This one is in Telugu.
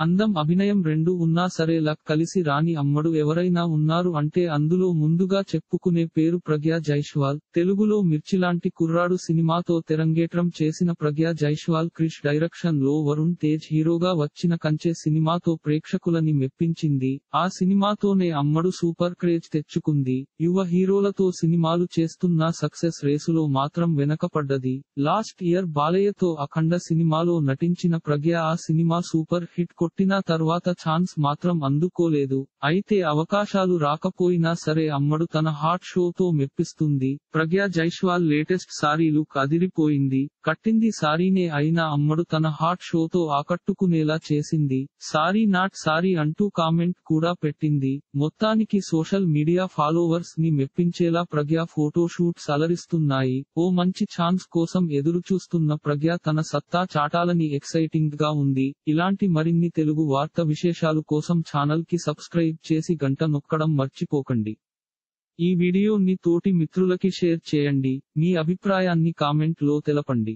అందం అభినయం రెండు ఉన్నా సరే లక్ కలిసి రాని అమ్మడు ఎవరైనా ఉన్నారు అంటే అందులో ముందుగా చెప్పుకునే పేరు ప్రగ్యా జైష్వాల్. తెలుగులో మిర్చిలాంటి కుర్రాడు సినిమాతో తెరంగేట్రం చేసిన ప్రగ్యా జైష్వాల్ క్రిష్ డైరెక్షన్లో వరుణ్ తేజ్ హీరోగా వచ్చిన కంచె సినిమాతో ప్రేక్షకులని మెప్పించింది. ఆ సినిమాతోనే అమ్మడు సూపర్ క్రేజ్ తెచ్చుకుంది. యువ హీరోలతో సినిమాలు చేస్తున్న సక్సెస్ రేసులో మాత్రం వెనకపడ్డది. లాస్ట్ ఇయర్ బాలయ్యతో అఖండ సినిమాలో నటించిన ప్రగ్యా ఆ సినిమా సూపర్ హిట్ కొట్టినా తర్వాత ఛాన్స్ మాత్రం అందుకోలేదు. అయితే అవకాశాలు రాకపోయినా సరే అమ్మడు తన హాట్ షోతో మెప్పిస్తుంది. ప్రగ్యా జైష్వాల్ లేటెస్ట్ సారీ లుక్ అదిరిపోయింది. కట్టింది సారీనే అయినా అమ్మడు తన హాట్ షోతో ఆకట్టుకునేలా చేసింది. సారీ నాట్ సారీ అంటూ కామెంట్ కూడా పెట్టింది. మొత్తానికి సోషల్ మీడియా ఫాలోవర్స్ని మెప్పించేలా ప్రగ్యా ఫోటోషూట్స్ అలరిస్తున్నాయి ఓ మంచి ఛాన్స్ కోసం ఎదురు చూస్తున్న ప్రగ్యా తన సత్తా చాటాలని ఎక్సైటింగ్గా ఉంది. ఇలాంటి మరిన్ని తెలుగు వార్త విశేషాలు కోసం ఛానల్కి సబ్స్క్రైబ్ చేసి గంట నొక్కడం మర్చిపోకండి. ఈ వీడియోని తోటి మిత్రులకి షేర్ చేయండి. మీ అభిప్రాయాన్ని కామెంట్లో తెలపండి.